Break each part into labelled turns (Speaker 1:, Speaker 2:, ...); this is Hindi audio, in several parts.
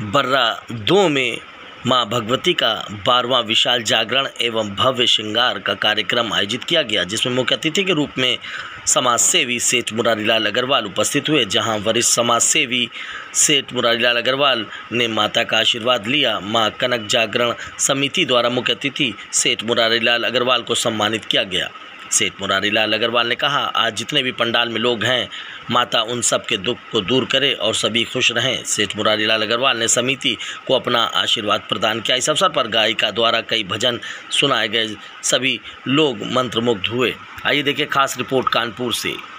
Speaker 1: बर्रा दो में माँ भगवती का बारवां विशाल जागरण एवं भव्य श्रृंगार का कार्यक्रम आयोजित किया गया, जिसमें मुख्य अतिथि के रूप में समाज सेवी सेठ मुरारीलाल अग्रवाल उपस्थित हुए, जहाँ वरिष्ठ समाज सेवी सेठ मुरारीलाल अग्रवाल ने माता का आशीर्वाद लिया। माँ कनक जागरण समिति द्वारा मुख्य अतिथि सेठ मुरारीलाल अग्रवाल को सम्मानित किया गया। सेठ मुरारी लाल अग्रवाल ने कहा, आज जितने भी पंडाल में लोग हैं, माता उन सब के दुख को दूर करे और सभी खुश रहें। सेठ मुरारी लाल अग्रवाल ने समिति को अपना आशीर्वाद प्रदान किया। इस अवसर पर गायिका द्वारा कई भजन सुनाए गए। सभी लोग मंत्रमुग्ध हुए। आइए देखिए खास रिपोर्ट कानपुर से।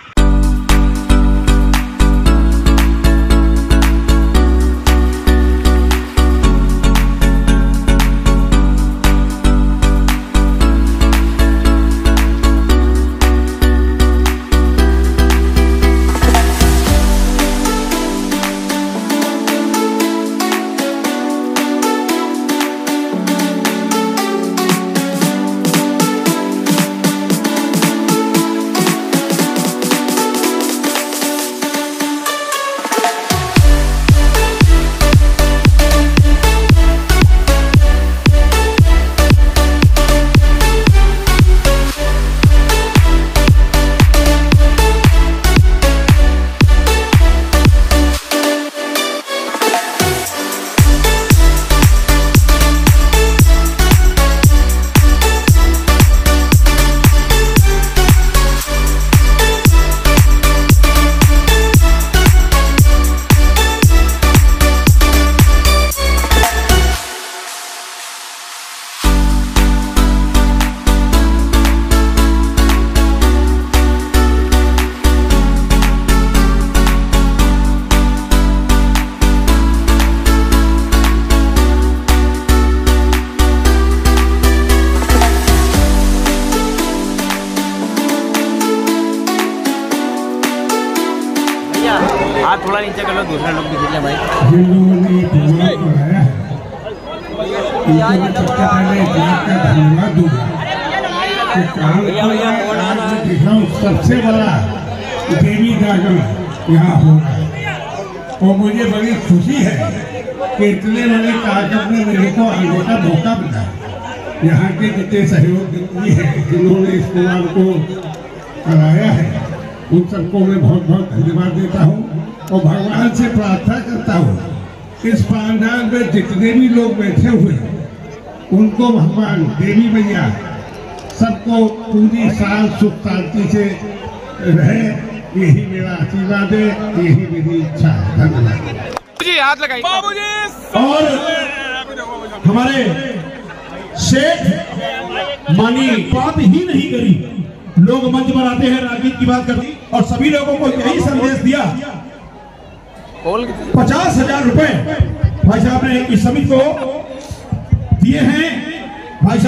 Speaker 2: भैया हाथ थोड़ा नीचे कर लो, दूसरे लोग भी खींचे भाई
Speaker 3: ने सबसे बड़ा देवी जागरण यहाँ हो रहा है और मुझे बड़ी खुशी है कि इतने बड़े कार्यक्रम में मेरे को आने का मौका मिला। यहाँ के जितने सहयोग हैं, जिन्होंने इस प्रोग्राम को कराया है उन सबको मैं बहुत बहुत धन्यवाद देता हूँ और भगवान से प्रार्थना करता हूँ इस पांडाल में जितने भी लोग बैठे हुए हैं उनको भगवान देवी मैया सबको पूरी साल सुख शांति से रहे यही मेरा आशीर्वाद है यही मेरी इच्छा है। धन्यवाद।
Speaker 2: जी हाथ लगाइए।
Speaker 4: और हमारे शेख मानी बात ही नहीं करी। लोग मंच पर आते हैं राजनीति की बात करती और सभी लोगों को यही संदेश दिया। पचास हज़ार रुपए भाई साहब ने इस समिति को दिए हैं। भाई साहब